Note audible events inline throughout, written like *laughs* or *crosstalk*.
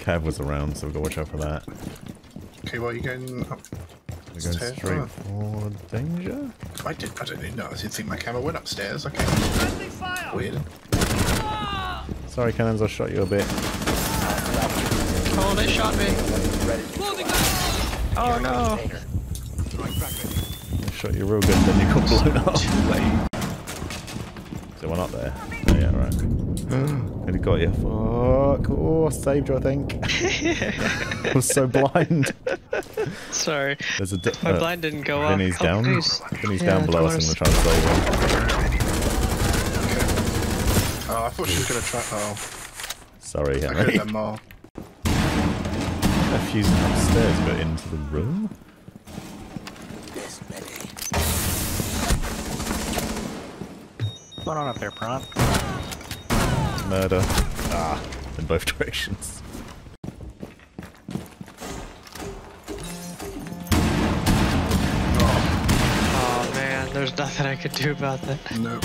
Cav was around, so we've got to watch out for that. Okay, well, you going up? We're going Stairs, straight oh. for danger. I did. I don't even know. I didn't think my camera went upstairs. Okay. Weird. Sorry, cannons, I shot you a bit. Oh, they shot me. Oh no. I shot you real good, then you got blown up. Is there one up there? Oh, yeah, right. *gasps* Nearly got you. Fuck. Oh, saved you, I think. I *laughs* was so blind. Sorry. There's a My uh, blind didn't go up. Vinny's Oh, down. please. Vinny's Yeah, down below us and we're trying to save him. Oh, I thought she was gonna try. Oh, Sorry, I could Henry. have done more. A fuse upstairs, but into the room? What's going on up there, Prawn? Murder. Ah, in both *laughs* directions. Oh man, there's nothing I could do about that. Nope.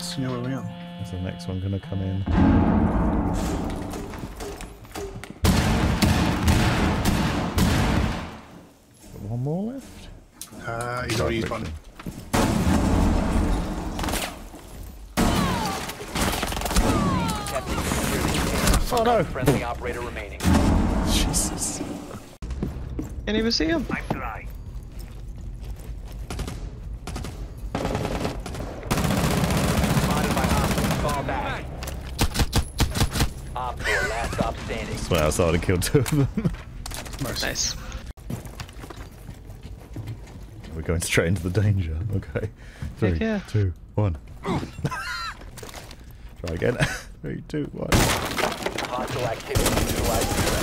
See where we are. Is the next one gonna come in? One more left? Uh, he's already used one. Oh no! Friendly operator remaining. Jesus. Can't even see him. Spotted by hostiles. Fall back. Op 4, last stop standing. Swear outside and killed two of them. Nice. *laughs* We're going straight into the danger. Okay. Three, yeah. two, one. *laughs* Try again. *laughs* Three, two, one. Hostile activity. Neutralize the threat.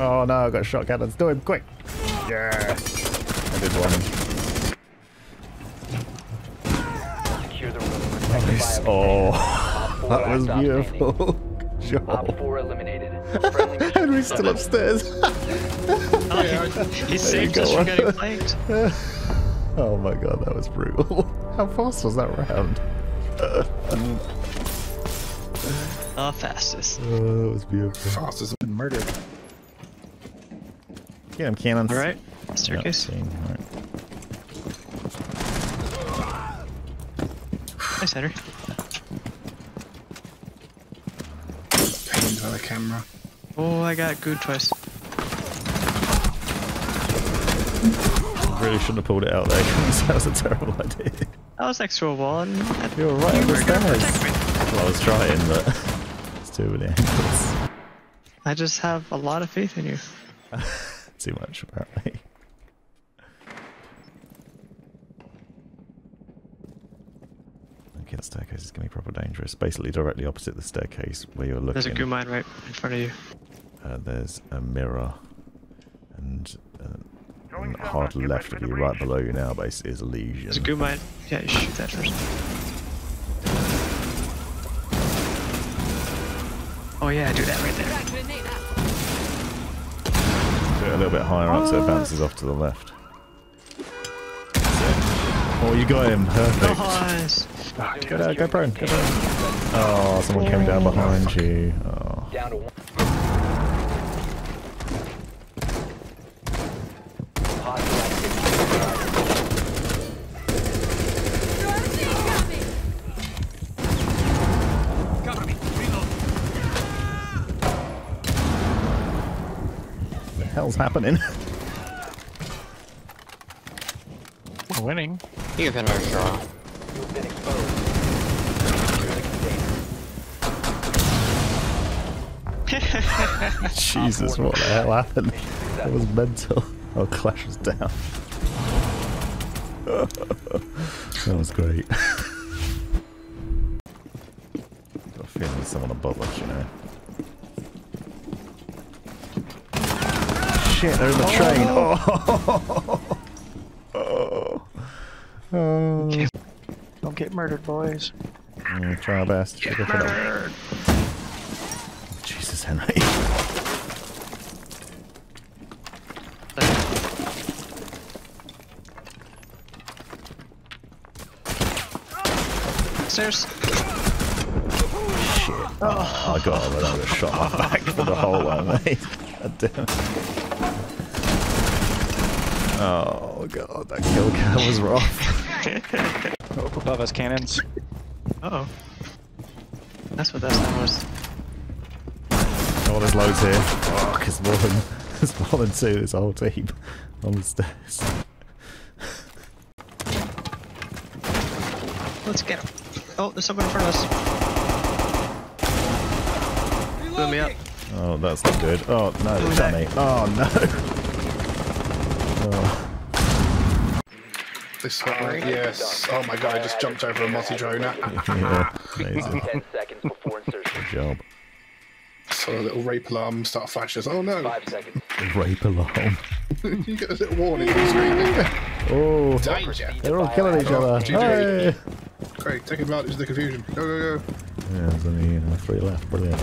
Oh no, I got shot cannons. Do him, quick! Yes! I did one. Secure the room. Nice. Oh, *laughs* that was beautiful. standing. *laughs* Op Joel. 4 eliminated. Friendly mission Henry's still upstairs. Oh, he, he saved us from getting flanked. oh my god, that was brutal. How fast was that round? The uh, uh, fastest. Oh, uh, that was beautiful. Fast as been murdered. Get him, cannons. Alright. Staircase. seen, alright. Nice, Henry. Pained by the camera. Oh, I got good twice. Really shouldn't have pulled it out there. *laughs* that was a terrible idea. That was next to a wall and You were right the stairs. Well, I was trying, but *laughs* it's too many angles. I just have a lot of faith in you. *laughs* Too much, apparently. Okay, the staircase is going to be proper dangerous. Basically, directly opposite the staircase where you're looking. There's a Gu mine right in front of you. Uh, there's a mirror, and uh, and hard left of you, right below you now, basically, is a lesion. There's a Gu mine. Yeah, you shoot that first. Oh yeah, do that right there. Do it a little bit higher up so it bounces off to the left. Oh, you got him. Perfect. Nice. Go go prone, go prone. Oh, someone came down behind you. Oh. Down to one. Hostile activity. the hell's happening? *laughs* We're winning. You've been our draw. You've been exposed. Jesus, what the hell happened? That was mental. Oh, Clash was down. *laughs* that was great. *laughs* Got a feeling there's someone above us, you know. Shit, they're in the train. Oh. Oh. Oh. Don't get murdered, boys. Mm, try our best. Go for that. Jesus, Henry. Stairs. Oh, I got him and I got shot in my back for the whole one, mate. *laughs* God damn it. Oh god, that kill cam was rough. *laughs* oh, above us, cannons. Uh oh. That's what that sound was. Oh, there's loads here. Fuck, it's more than, *laughs* it's more than two, this whole team *laughs* on the stairs. Let's get him. Oh, there's someone in front of us. Blew me up. Oh, that's not good. Oh, no, they shot me. Oh, no. Oh, This one, yes. Oh my god, I just jumped over a multi drone. *laughs* yeah, *laughs* amazing. 10 seconds before insertion. Good job. Saw a little rape alarm start flashes. Oh no! 5 seconds. Rape alarm. *laughs* you get a little warning on the screen. Oh, Danger! they're all killing each other. GG. Hey! Great, take advantage of the confusion. Go, go, go. Yeah, there's only you know, three left. Brilliant.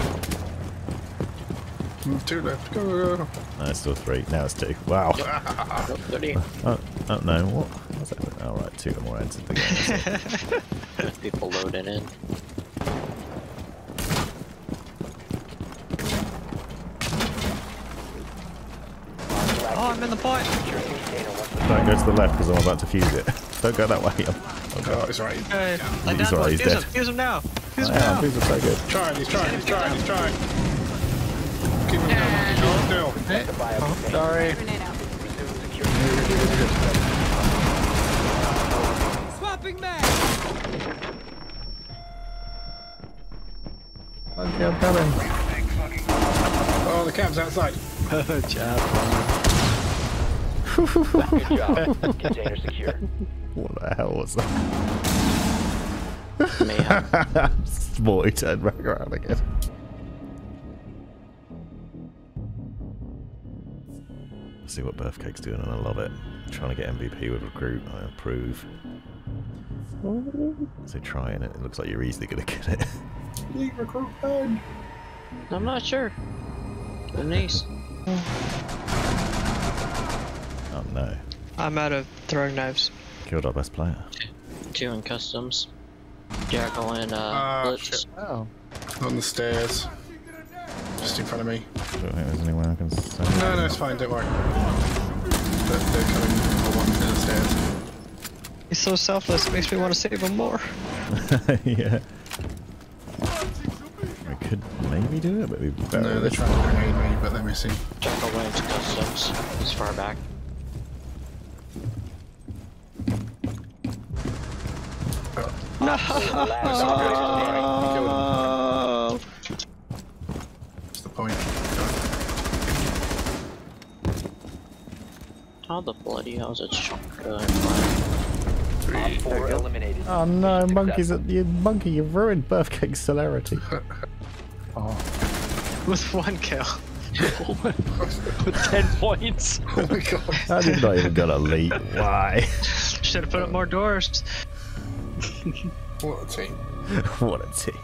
Two left. Go, go, go. No, it's still three. Now it's two. Wow. *laughs* Nope, they're. Oh, oh no, what? What's that? Oh, right, two more entered the game. There's people loading in. Oh, I'm in the point. Secure the container once the Don't go to the left because I'm about to fuse it. *laughs* Don't go that way. I'm, Oh, it's right. Uh, I He's downed alright, one. he's Fuse dead. him. Fuse him now. Fuse him am. now. Fuze is so good. Trying, he's trying, he's trying, he's trying. Keep him down, keep him the bio container. Sorry. Resume security. Okay, I'm coming. Oh, the cam's outside. Good job. What the hell was that? Mayhem. Sporty turned back around again. See what Birthcake's doing, and I love it. Trying to get MVP with recruit, I approve. So trying it, it looks like you're easily gonna get it. Lead recruit Ben. I'm not sure. Denise. Oh no, I'm out of throwing knives. killed our best player. Two in customs. Jackal and uh, Blitz. Oh. On the stairs. Just in front of me. I don't think there's anyone I can send. No, no, it's fine, don't worry. They're, they're coming for one to the stairs. He's so selfless. it Makes me want to save him more. *laughs* yeah. I could maybe do it, but it'd be better. No, they're trying to grenade me, but they're missing. Jackal went into customs. He's far back. No! operator standing. Kill them. Oh. That's the point. How the bloody hell is it chunk Op 4 eliminated. Oh no, Mission monkeys! successful. You monkey! You've ruined Birthcake's celerity. *laughs* Oh. *laughs* with one kill? *laughs* With 10 points. Oh my god. How did not even got a leap? Why? Should have put up more doors. What a team. what a team.